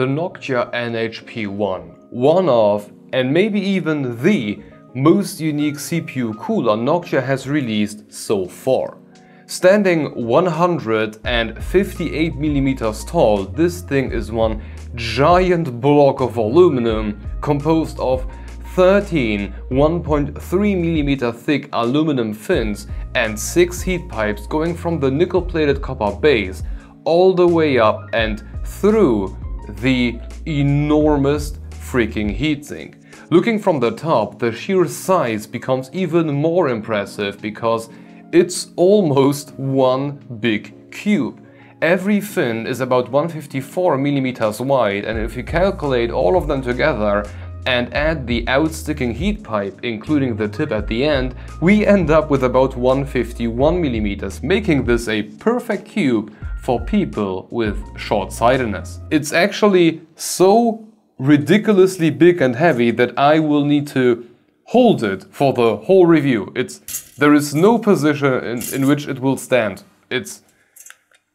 the Noctua NHP1, one of, and maybe even the, most unique CPU cooler Noctua has released so far. Standing 158mm tall, this thing is one giant block of aluminum composed of 13 1.3mm thick aluminum fins and 6 heat pipes going from the nickel-plated copper base all the way up and through the enormous freaking heatsink. Looking from the top, the sheer size becomes even more impressive because it's almost one big cube. Every fin is about 154 millimeters wide and if you calculate all of them together and add the outsticking heat pipe, including the tip at the end, we end up with about 151 millimeters, making this a perfect cube for people with short-sightedness. It's actually so ridiculously big and heavy that I will need to hold it for the whole review. It's There is no position in, in which it will stand. It's...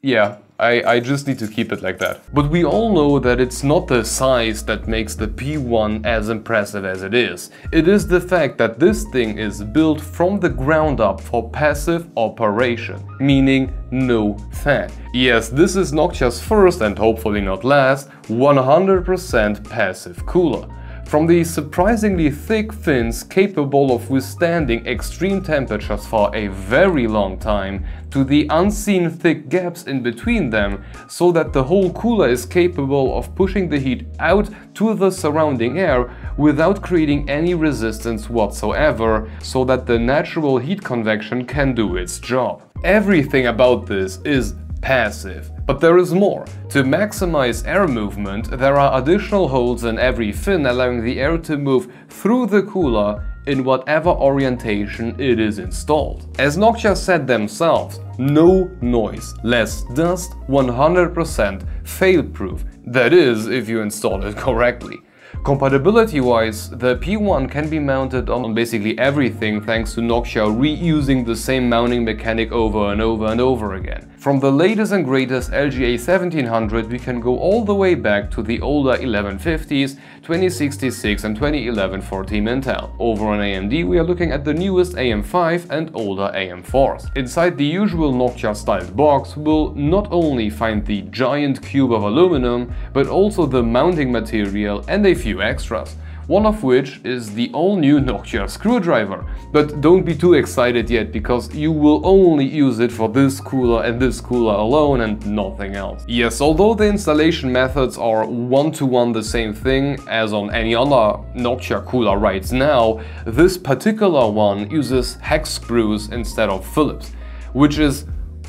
yeah, I, I just need to keep it like that. But we all know that it's not the size that makes the P1 as impressive as it is. It is the fact that this thing is built from the ground up for passive operation, meaning no fan. Yes, this is Noctua's first and hopefully not last 100% passive cooler. From the surprisingly thick fins capable of withstanding extreme temperatures for a very long time, to the unseen thick gaps in between them, so that the whole cooler is capable of pushing the heat out to the surrounding air without creating any resistance whatsoever, so that the natural heat convection can do its job. Everything about this is passive. But there is more. To maximize air movement, there are additional holes in every fin allowing the air to move through the cooler in whatever orientation it is installed. As Noctua said themselves, no noise, less dust, 100% fail-proof. That is, if you install it correctly. Compatibility-wise, the P1 can be mounted on basically everything thanks to Noctua reusing the same mounting mechanic over and over and over again. From the latest and greatest LGA 1700 we can go all the way back to the older 1150s, 2066 and 2011 for Team Intel. Over on AMD we are looking at the newest AM5 and older AM4s. Inside the usual Noctua styled box we'll not only find the giant cube of aluminum, but also the mounting material and a few extras one of which is the all-new Noctua screwdriver. But don't be too excited yet, because you will only use it for this cooler and this cooler alone and nothing else. Yes, although the installation methods are one-to-one -one the same thing as on any other Noctua cooler right now, this particular one uses hex screws instead of Phillips, which is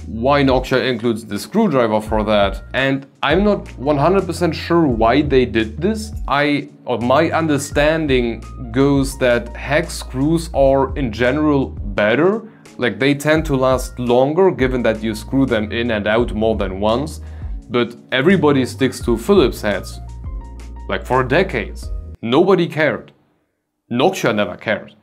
why Noctua includes the screwdriver for that. And I'm not 100% sure why they did this. I, or my understanding goes that hex screws are in general better. Like they tend to last longer given that you screw them in and out more than once. But everybody sticks to Phillips heads. Like for decades. Nobody cared. Noctua never cared.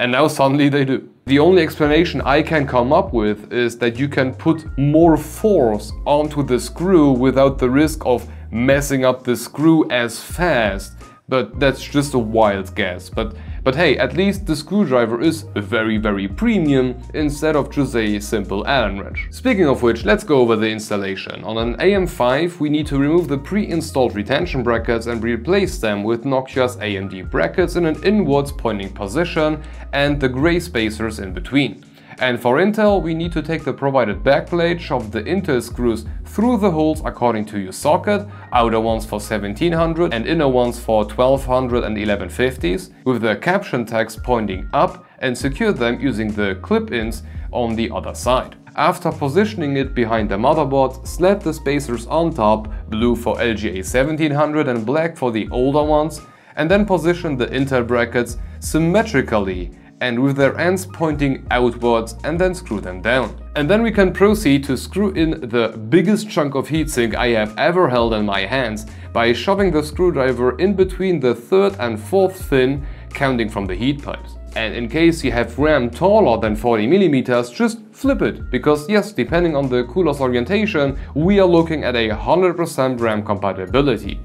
And now suddenly they do. The only explanation I can come up with is that you can put more force onto the screw without the risk of messing up the screw as fast, but that's just a wild guess. But but hey, at least the screwdriver is very very premium instead of just a simple Allen wrench. Speaking of which, let's go over the installation. On an AM5 we need to remove the pre-installed retention brackets and replace them with Noctua's AMD brackets in an inwards pointing position and the grey spacers in between. And for Intel, we need to take the provided backplate, shove the Intel screws through the holes according to your socket, outer ones for 1700 and inner ones for 1200 and 1150s, with the caption text pointing up and secure them using the clip-ins on the other side. After positioning it behind the motherboard, slap the spacers on top, blue for LGA 1700 and black for the older ones, and then position the Intel brackets symmetrically and with their ends pointing outwards and then screw them down. And then we can proceed to screw in the biggest chunk of heatsink I have ever held in my hands by shoving the screwdriver in between the third and fourth fin counting from the heat pipes. And in case you have RAM taller than 40mm, just flip it, because yes, depending on the cooler's orientation, we are looking at a 100% RAM compatibility.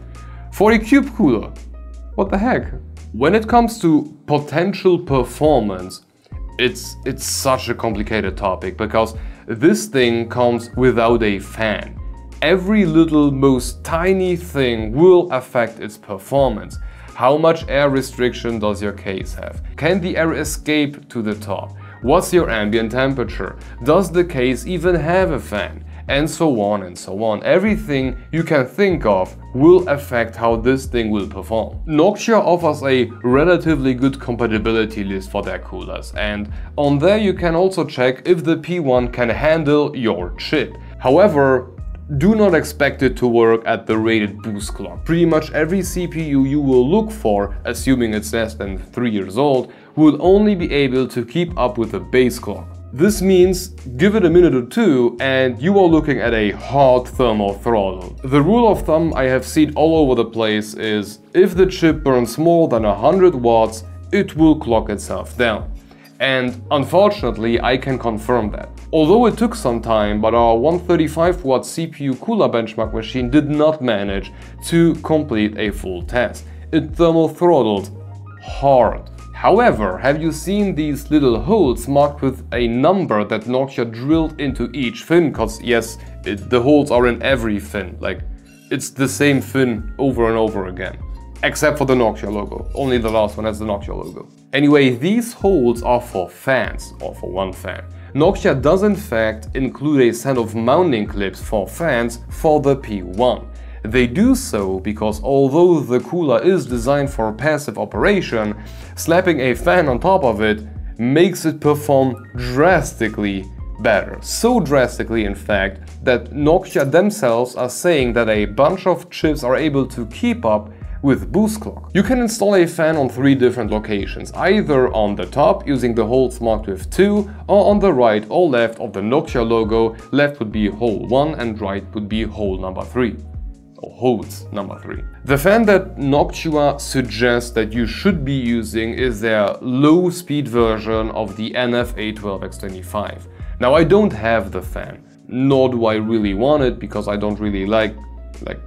For a cube cooler, what the heck? When it comes to potential performance, it's, it's such a complicated topic because this thing comes without a fan. Every little, most tiny thing will affect its performance. How much air restriction does your case have? Can the air escape to the top? What's your ambient temperature? Does the case even have a fan? And so on and so on. Everything you can think of will affect how this thing will perform. Noctua offers a relatively good compatibility list for their coolers and on there you can also check if the P1 can handle your chip. However, do not expect it to work at the rated boost clock. Pretty much every CPU you will look for, assuming it's less than 3 years old, will only be able to keep up with the base clock. This means give it a minute or two and you are looking at a hard thermal throttle. The rule of thumb I have seen all over the place is if the chip burns more than 100 watts, it will clock itself down. And unfortunately, I can confirm that. Although it took some time, but our 135 watt CPU cooler benchmark machine did not manage to complete a full test. It thermal throttled hard. However, have you seen these little holes marked with a number that Noctua drilled into each fin? Cause yes, it, the holes are in every fin, like it's the same fin over and over again. Except for the Noctua logo, only the last one has the Noctua logo. Anyway, these holes are for fans, or for one fan. Noctua does in fact include a set of mounting clips for fans for the P1. They do so because although the cooler is designed for passive operation, slapping a fan on top of it makes it perform drastically better. So drastically in fact that Noctua themselves are saying that a bunch of chips are able to keep up with Boost Clock. You can install a fan on three different locations, either on the top using the holes marked with 2 or on the right or left of the Noctua logo, left would be hole 1 and right would be hole number 3 or holds number three. The fan that Noctua suggests that you should be using is their low speed version of the NF-A12X25. Now I don't have the fan, nor do I really want it because I don't really like like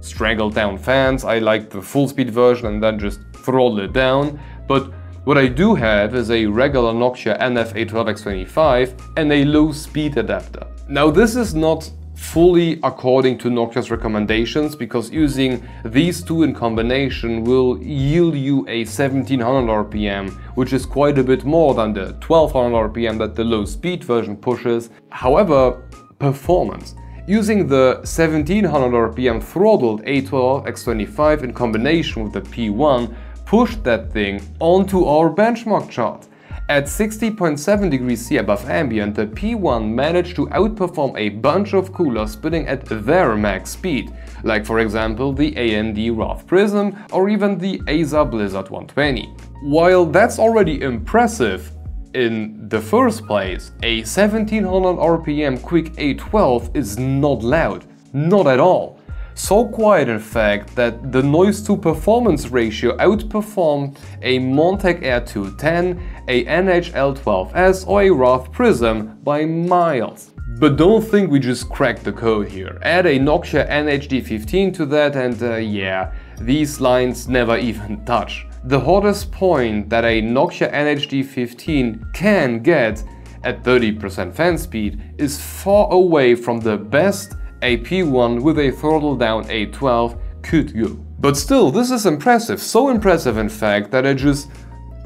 straggled down fans. I like the full speed version and then just throttle it down. But what I do have is a regular Noctua NF-A12X25 and a low speed adapter. Now this is not fully according to Noctua's recommendations because using these two in combination will yield you a 1700 RPM, which is quite a bit more than the 1200 RPM that the low speed version pushes. However, performance. Using the 1700 RPM throttled A12X25 in combination with the P1 pushed that thing onto our benchmark chart. At 60.7 degrees C above ambient, the P1 managed to outperform a bunch of coolers spinning at their max speed, like for example the AMD Wraith Prism or even the Acer Blizzard 120. While that's already impressive, in the first place, a 1700 RPM Quick A12 is not loud, not at all. So quiet in fact that the noise to performance ratio outperformed a Montech Air 210, a NHL12S or a Wraith Prism by miles. But don't think we just cracked the code here. Add a Noctua NHD15 to that and uh, yeah, these lines never even touch. The hottest point that a Noctua NHD15 can get at 30% fan speed is far away from the best a P1 with a throttle down A12 could go. But still, this is impressive, so impressive in fact that I just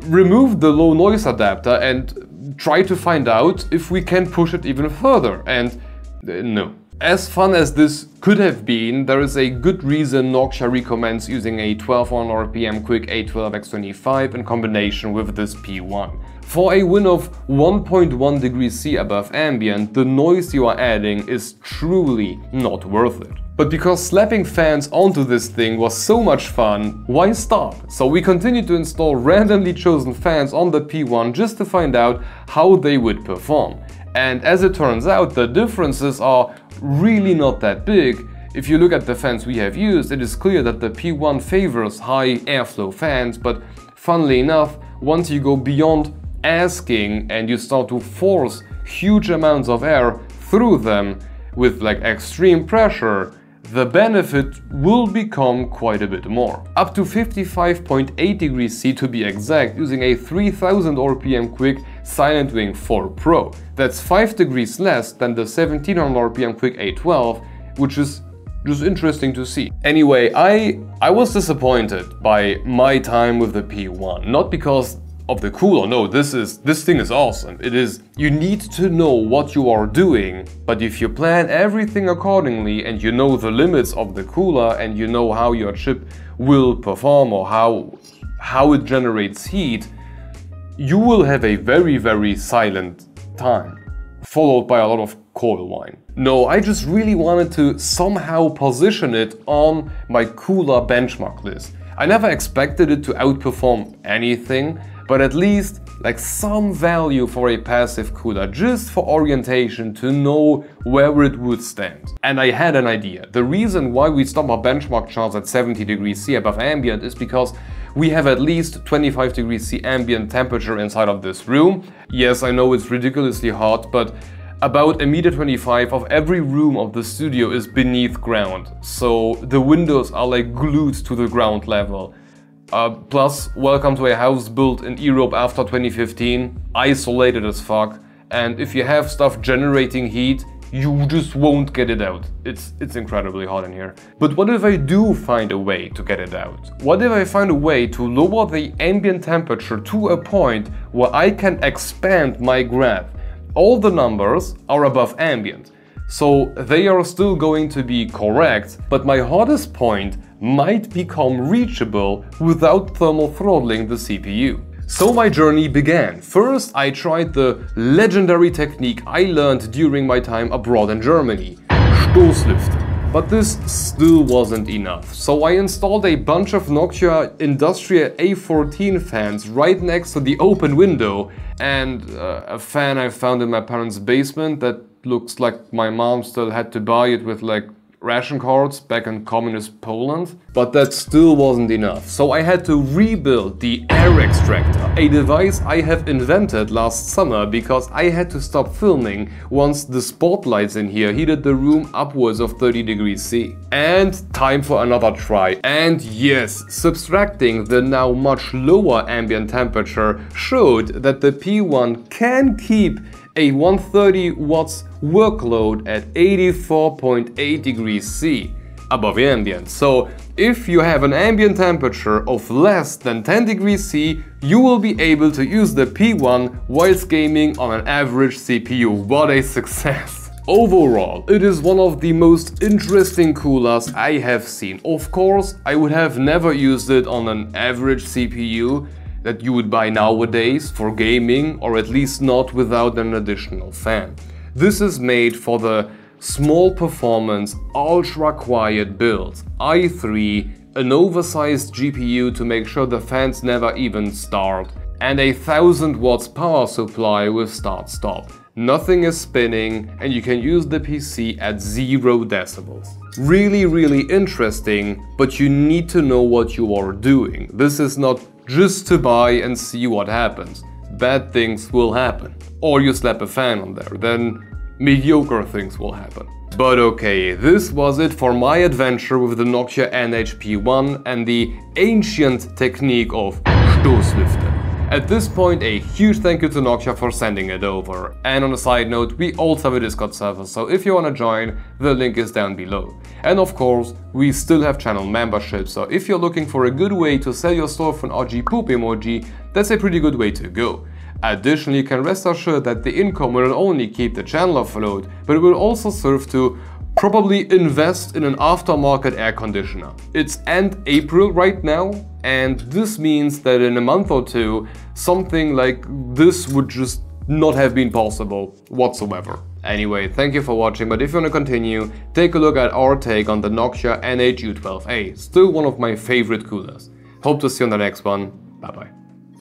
removed the low noise adapter and tried to find out if we can push it even further, and uh, no. As fun as this could have been, there is a good reason Noctua recommends using a 1200 RPM Quick A12X25 in combination with this P1. For a win of 1.1 degrees C above ambient, the noise you are adding is truly not worth it. But because slapping fans onto this thing was so much fun, why stop? So we continued to install randomly chosen fans on the P1 just to find out how they would perform. And as it turns out, the differences are really not that big. If you look at the fans we have used, it is clear that the P1 favors high airflow fans, but funnily enough, once you go beyond asking and you start to force huge amounts of air through them with like extreme pressure, the benefit will become quite a bit more. Up to 55.8 degrees C to be exact, using a 3000 RPM quick Silentwing 4 Pro. That's 5 degrees less than the 1700 RPM quick A12, which is just interesting to see. Anyway, I I was disappointed by my time with the P1, not because of the cooler. No, this is this thing is awesome. It is you need to know what you are doing, but if you plan everything accordingly and you know the limits of the cooler and you know how your chip will perform or how how it generates heat, you will have a very very silent time followed by a lot of coil whine. No, I just really wanted to somehow position it on my cooler benchmark list. I never expected it to outperform anything, but at least like some value for a passive cooler just for orientation to know where it would stand. And I had an idea. The reason why we stop our benchmark charts at 70 degrees C above ambient is because we have at least 25 degrees C ambient temperature inside of this room. Yes, I know it's ridiculously hot, but about a meter 25 of every room of the studio is beneath ground, so the windows are like glued to the ground level. Uh, plus, welcome to a house built in Europe after 2015, isolated as fuck, and if you have stuff generating heat, you just won't get it out. It's, it's incredibly hot in here. But what if I do find a way to get it out? What if I find a way to lower the ambient temperature to a point where I can expand my graph? All the numbers are above ambient, so they are still going to be correct, but my hottest point might become reachable without thermal throttling the CPU. So my journey began. First, I tried the legendary technique I learned during my time abroad in Germany, Stoßlüften. But this still wasn't enough, so I installed a bunch of Noctua Industria A14 fans right next to the open window and uh, a fan I found in my parents' basement that looks like my mom still had to buy it with like ration cards back in communist Poland, but that still wasn't enough. So I had to rebuild the air extractor, a device I have invented last summer because I had to stop filming once the spotlights in here heated the room upwards of 30 degrees C. And time for another try. And yes, subtracting the now much lower ambient temperature showed that the P1 can keep a 130 watts workload at 84.8 degrees C above ambient. So if you have an ambient temperature of less than 10 degrees C, you will be able to use the P1 whilst gaming on an average CPU. What a success! Overall, it is one of the most interesting coolers I have seen. Of course, I would have never used it on an average CPU, that you would buy nowadays for gaming or at least not without an additional fan. This is made for the small performance ultra quiet build i3 an oversized GPU to make sure the fans never even start and a 1000 watts power supply with start stop. Nothing is spinning and you can use the PC at 0 decibels. Really really interesting but you need to know what you are doing. This is not just to buy and see what happens. Bad things will happen. Or you slap a fan on there, then mediocre things will happen. But okay, this was it for my adventure with the Noctua NHP1 and the ancient technique of Stoßlüften. At this point, a huge thank you to Noctua for sending it over. And on a side note, we also have a Discord server, so if you wanna join, the link is down below. And of course, we still have channel memberships, so if you're looking for a good way to sell your store for an OG poop emoji, that's a pretty good way to go. Additionally, you can rest assured that the income will not only keep the channel afloat, but it will also serve to probably invest in an aftermarket air conditioner. It's end April right now and this means that in a month or two something like this would just not have been possible whatsoever. Anyway, thank you for watching, but if you want to continue, take a look at our take on the Noctua NH-U12A, still one of my favorite coolers. Hope to see you on the next one, bye bye.